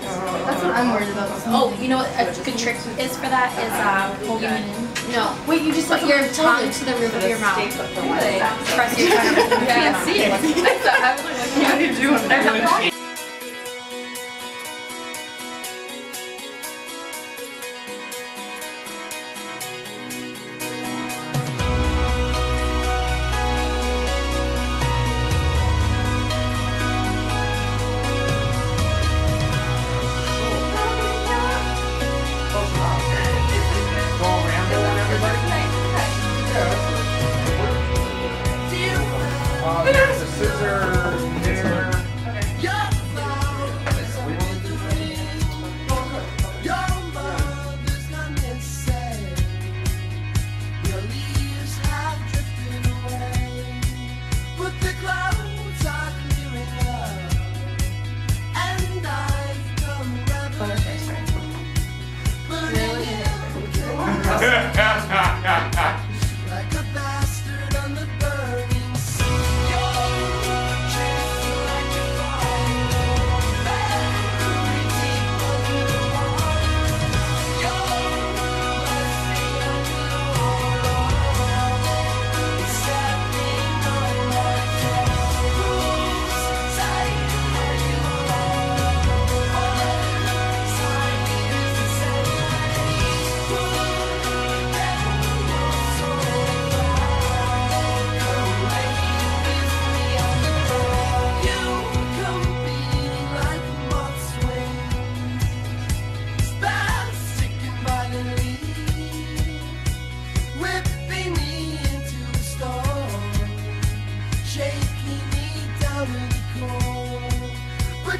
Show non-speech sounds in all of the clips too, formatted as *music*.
That's what I'm worried about. Oh, you know what a good trick is for that is um, holding it in. No. Wait, you just put your tongue to the roof of your mouth. Press your *laughs* tongue. You can't see it. *laughs* *laughs* I was like, what are you doing? *laughs* Yeah.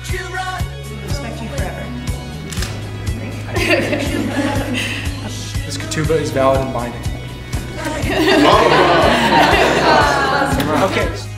Respect you forever. *laughs* this ketubah is valid and binding. *laughs* Oh. okay.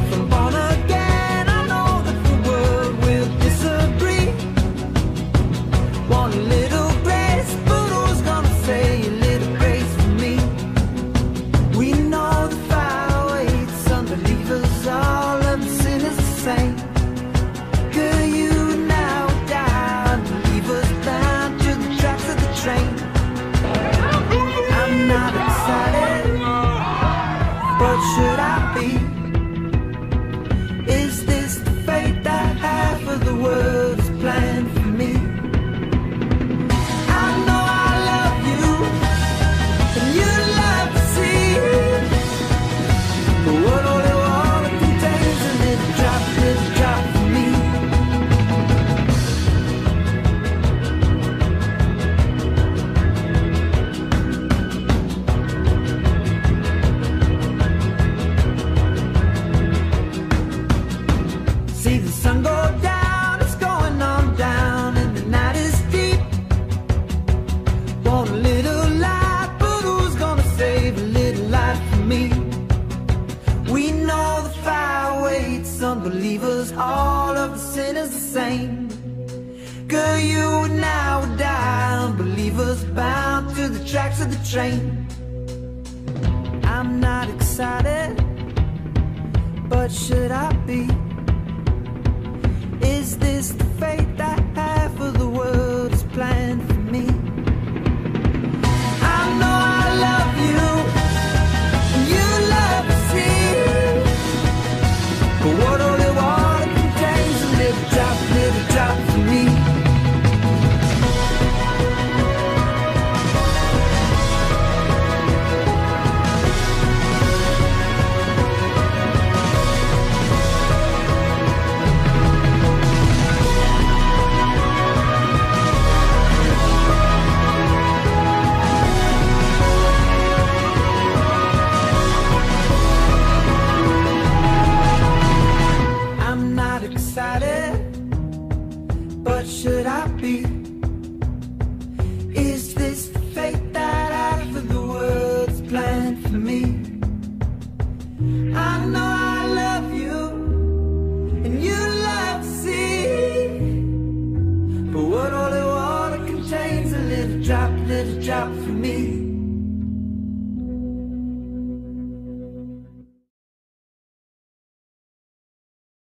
different tracks of the train I'm not excited But should I be? Is this the fate? should I be?